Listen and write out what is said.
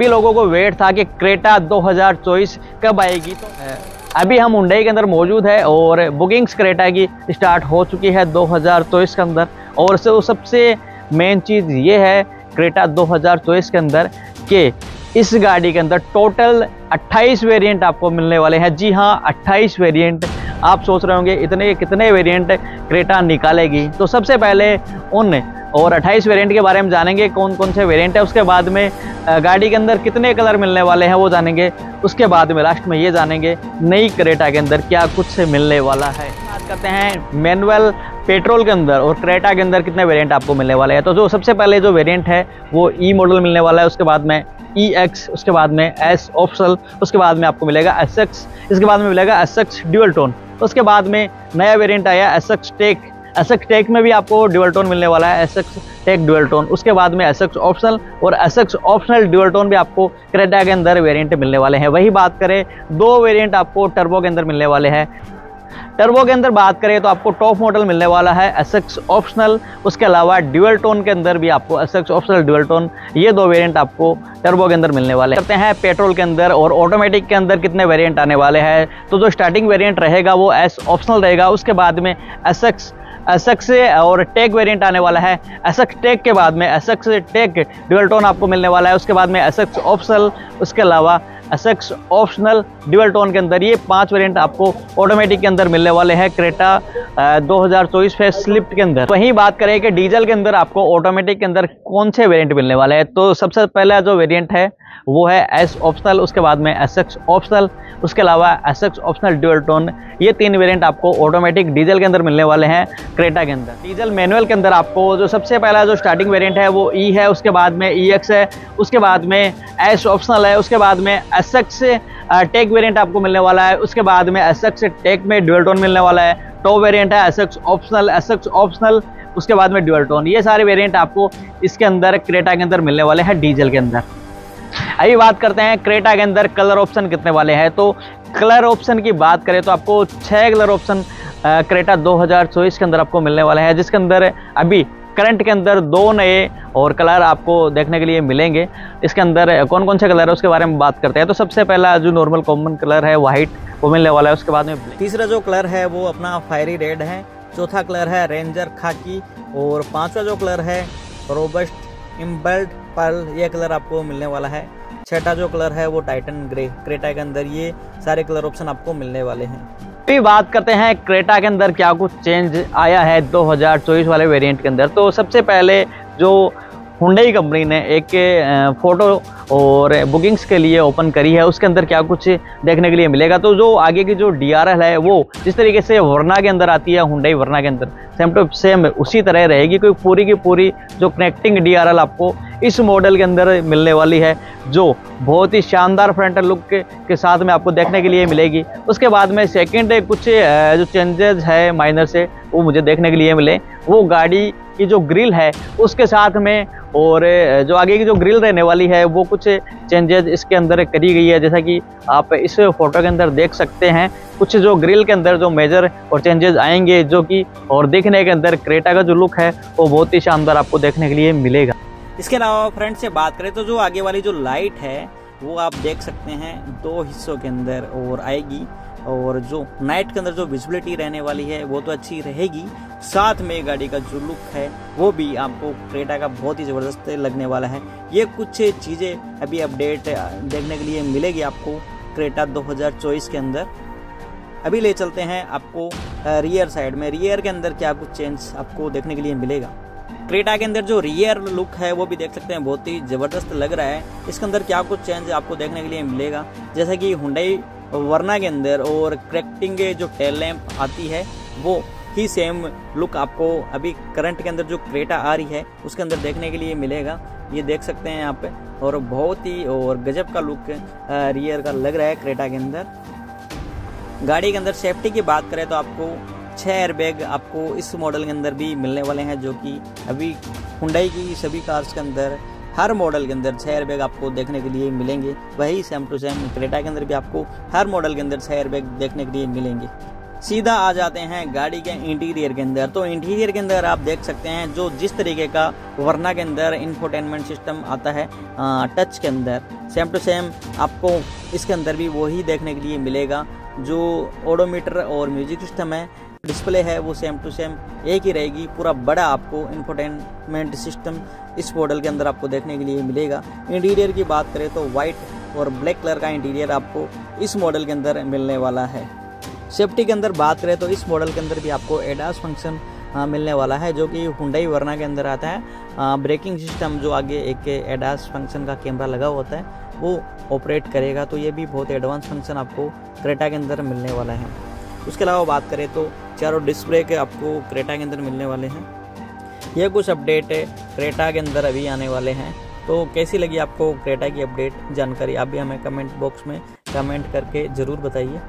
भी लोगों को वेट था कि क्रेटा 2024 कब आएगी। तो अभी हम हुंडई के अंदर मौजूद है और बुकिंग्स क्रेटा की स्टार्ट हो चुकी है 2024 के अंदर। और सबसे मेन चीज़ ये है क्रेटा 2024 के अंदर कि इस गाड़ी के अंदर टोटल 28 वेरिएंट आपको मिलने वाले हैं। जी हाँ 28 वेरिएंट। आप सोच रहे होंगे, इतने, कितने वेरिएंट क्रेटा निकालेगी? तो सबसे पहले उन और 28 वेरिएंट के बारे में जानेंगे कौन कौन से वेरिएंट है, उसके बाद में गाड़ी के अंदर कितने कलर मिलने वाले हैं वो जानेंगे, उसके बाद में लास्ट में ये जानेंगे नई क्रेटा के अंदर क्या कुछ से मिलने वाला है। बात करते हैं मैनुअल पेट्रोल के अंदर और क्रेटा के अंदर कितने वेरिएंट आपको मिलने वाले हैं। तो जो सबसे पहले जो वेरिएंट है, वो ई मॉडल मिलने वाला है, उसके बाद में ई एक्स उसके बाद में एस ऑप्शनल उसके बाद में आपको मिलेगा एस एक्स इसके बाद में मिलेगा एस एक्स ड्यूअल टोन उसके बाद में नया वेरिएंट आया S X tech S X tech में भी आपको ड्यूअल टोन मिलने वाला है S X tech dual tone उसके बाद में एस एक्स ऑप्शनल और S X optional dual tone भी आपको क्रेटा के अंदर वेरिएंट मिलने वाले हैं। वही बात करें, दो वेरिएंट आपको टर्बो के अंदर मिलने वाले हैं। टर्बो के अंदर बात करें तो आपको टॉप मॉडल मिलने वाला है एस एक्स ऑप्शनल उसके अलावा ड्यूअल टोन के अंदर भी आपको S X optional dual tone ये दो वेरिएंट आपको टर्बो के अंदर मिलने वाले करते हैं पेट्रोल के अंदर और ऑटोमेटिक के अंदर कितने वेरिएंट आने वाले हैं। तो जो स्टार्टिंग वेरिएंट रहेगा वो एस ऑप्शनल रहेगा। उसके बाद में एस एक्स एसएक्स और टेक वेरिएंट आने वाला है। एसएक्स टेक के बाद में एसएक्स टेक ड्यूअल टोन आपको मिलने वाला है। उसके बाद में एसएक्स ऑप्शनल उसके अलावा एसएक्स ऑप्शनल ड्यूअल टोन के अंदर ये पाँच वेरिएंट आपको ऑटोमेटिक के अंदर मिलने वाले हैं क्रेटा 2024 फेस स्लिफ्ट के अंदर। वहीं बात करें कि डीजल के अंदर आपको ऑटोमेटिक के अंदर कौन से वेरिएंट मिलने वाले हैं? तो सबसे पहला जो वेरिएंट है, वो है एस ऑप्शनल उसके बाद में एस एक्स ऑप्शनल उसके अलावा S X optional dual tone ये तीन वेरिएंट आपको ऑटोमेटिक डीजल के अंदर मिलने वाले हैं क्रेटा के अंदर। डीजल मैनुअल के अंदर आपको जो सबसे पहला जो स्टार्टिंग वेरिएंट है, वो ई e है, उसके बाद में ई e एक्स है, उसके बाद में एस ऑप्शनल है, उसके बाद में एस एक्स टेक वेरिएंट आपको मिलने वाला है। उसके बाद में एस एक्स टेक में ड्यूअल टोन मिलने वाला है। टॉप वेरिएंट है S X optional S X optional उसके बाद में ड्यूअल टोन ये सारे वेरिएंट आपको इसके अंदर क्रेटा के अंदर मिलने वाले हैं डीजल के अंदर। अभी बात करते हैं क्रेटा के अंदर कलर ऑप्शन कितने वाले हैं। तो कलर ऑप्शन की बात करें तो आपको छः कलर ऑप्शन क्रेटा 2024 के अंदर आपको मिलने वाले है, जिसके अंदर अभी करंट के अंदर दो नए और कलर आपको देखने के लिए मिलेंगे। इसके अंदर कौन कौन से कलर है, उसके बारे में बात करते हैं। तो सबसे पहला जो नॉर्मल कॉमन कलर है वाइट वो मिलने वाला है, उसके बाद में तीसरा जो कलर है, वो अपना फायरी रेड है। चौथा कलर है रेंजर खाकी और पांचवा जो कलर है रोबस्ट इम्बल्ट पर्ल ये कलर आपको मिलने वाला है। छठा जो कलर है, वो टाइटन ग्रे क्रेटा के अंदर ये सारे कलर ऑप्शन आपको मिलने वाले हैं। अभी बात करते हैं, क्रेटा के अंदर क्या कुछ चेंज आया है 2024 वाले वेरिएंट के अंदर? तो सबसे पहले जो हुंडई कंपनी ने एक फ़ोटो और बुकिंग्स के लिए ओपन करी है। उसके अंदर क्या कुछ देखने के लिए मिलेगा? तो जो आगे की जो डीआरएल है वो जिस तरीके से वरना के अंदर आती है हुंडई वरना के अंदर सेम टू सेम उसी तरह रहेगी क्योंकि पूरी की पूरी जो कनेक्टिंग डीआरएल आपको इस मॉडल के अंदर मिलने वाली है जो बहुत ही शानदार फ्रंटल लुक के, के साथ में आपको देखने के लिए मिलेगी। उसके बाद में सेकेंड कुछ जो चेंजेस है माइनर से वो मुझे देखने के लिए मिले। वो गाड़ी की जो ग्रिल है, उसके साथ में और जो आगे की जो ग्रिल रहने वाली है, वो कुछ चेंजेस इसके अंदर करी गई है। जैसा कि आप इस फ़ोटो के अंदर देख सकते हैं, कुछ जो ग्रिल के अंदर जो मेजर और चेंजेस आएँगे, जो कि और देखने के अंदर क्रेटा का जो लुक है, वो बहुत ही शानदार आपको देखने के लिए मिलेगा। इसके अलावा फ्रेंड से बात करें तो जो आगे वाली जो लाइट है, वो आप देख सकते हैं दो हिस्सों के अंदर और आएगी। और जो नाइट के अंदर जो विजिबिलिटी रहने वाली है, वो तो अच्छी रहेगी। साथ में गाड़ी का जो लुक है, वो भी आपको क्रेटा का बहुत ही ज़बरदस्त लगने वाला है। ये कुछ चीज़ें अभी अपडेट देखने के लिए मिलेगी आपको क्रेटा 2024 के अंदर। अभी ले चलते हैं आपको रियर साइड में। रियर के अंदर क्या कुछ चेंज आपको देखने के लिए मिलेगा? क्रेटा के अंदर जो रियर लुक है, वो भी देख सकते हैं, बहुत ही ज़बरदस्त लग रहा है। इसके अंदर क्या कुछ चेंज आपको देखने के लिए मिलेगा? जैसा कि हुंडई वरना के अंदर और क्रैक्टिंग जो टेल लैम्प आती है, वो ही सेम लुक आपको अभी करंट के अंदर जो क्रेटा आ रही है, उसके अंदर देखने के लिए मिलेगा। ये देख सकते हैं यहाँ पे और बहुत ही और गजब का लुक रियर का लग रहा है क्रेटा के अंदर। गाड़ी के अंदर सेफ्टी की बात करें तो आपको छः एयरबैग आपको इस मॉडल के अंदर भी मिलने वाले हैं, जो कि अभी हुंडई की सभी कार्स के अंदर हर मॉडल के अंदर छः एयरबैग आपको देखने के लिए मिलेंगे। वही सेम टू सेम क्रेटा के अंदर भी आपको हर मॉडल के अंदर छः एयरबैग देखने के लिए मिलेंगे। सीधा आ जाते हैं गाड़ी के इंटीरियर के अंदर। तो इंटीरियर के अंदर आप देख सकते हैं जो जिस तरीके का वरना के अंदर इंफोटेनमेंट सिस्टम आता है आ, टच के अंदर। सेम टू सेम आपको इसके अंदर भी वही देखने के लिए मिलेगा जो ओडोमीटर और म्यूज़िक सिस्टम है। डिस्प्ले है, वो सेम टू सेम एक ही रहेगी। पूरा बड़ा आपको इंफोटेनमेंट सिस्टम इस मॉडल के अंदर आपको देखने के लिए मिलेगा। इंटीरियर की बात करें तो वाइट और ब्लैक कलर का इंटीरियर आपको इस मॉडल के अंदर मिलने वाला है। सेफ्टी के अंदर बात करें तो इस मॉडल के अंदर भी आपको एडास फ़ंक्शन मिलने वाला है, जो कि हुंडई वर्ना के अंदर आता है। ब्रेकिंग सिस्टम जो आगे एक एडास फ़ंक्शन का कैमरा लगा होता है, वो ऑपरेट करेगा। तो ये भी बहुत एडवांस फ़ंक्शन आपको क्रेटा के अंदर मिलने वाला है। उसके अलावा बात करें तो चारों डिस्प्ले के आपको क्रेटा के अंदर मिलने वाले हैं। ये कुछ अपडेट है, क्रेटा के अंदर अभी आने वाले हैं। तो कैसी लगी आपको क्रेटा की अपडेट जानकारी आप भी हमें कमेंट बॉक्स में कमेंट करके ज़रूर बताइए।